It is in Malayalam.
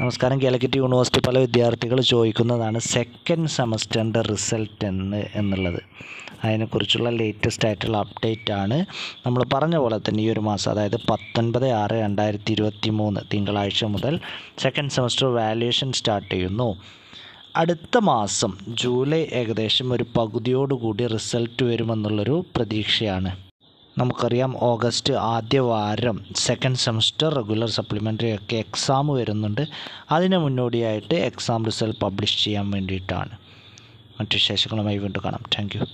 നമസ്കാരം. കാലിക്കറ്റ് യൂണിവേഴ്സിറ്റി പല വിദ്യാർത്ഥികൾ ചോദിക്കുന്നതാണ് സെക്കൻഡ് സെമസ്റ്ററിന്റെ റിസൾട്ട് എന്ന് എന്നുള്ളത്. അതിനെക്കുറിച്ചുള്ള ലേറ്റസ്റ്റ് ആയിട്ടുള്ള അപ്ഡേറ്റ് ആണ്. നമ്മൾ പറഞ്ഞ പോലെ തന്നെ ഈ ഒരു മാസം അതായത് പത്തൊൻപത് ആറ് രണ്ടായിരത്തി ഇരുപത്തി മൂന്ന് തിങ്കളാഴ്ച മുതൽ സെക്കൻഡ് സെമസ്റ്റർ വാല്യുവേഷൻ സ്റ്റാർട്ട് ചെയ്യുന്നു. അടുത്ത മാസം ജൂലൈ ഏകദേശം ഒരു പകുതിയോടുകൂടി റിസൾട്ട് വരുമെന്നുള്ളൊരു പ്രതീക്ഷയാണ്. നമുക്കറിയാം ഓഗസ്റ്റ് ആദ്യ വാരം സെക്കൻഡ് സെമസ്റ്റർ റെഗുലർ സപ്ലിമെന്ററി ഒക്കെ എക്സാം വരുന്നുണ്ട്. അതിന് മുന്നോടിയായിട്ട് എക്സാം റിസൾട്ട് പബ്ലിഷ് ചെയ്യാൻ വേണ്ടിയിട്ടാണ്. മറ്റു വിശേഷങ്ങളുമായി വീണ്ടും കാണാം. താങ്ക്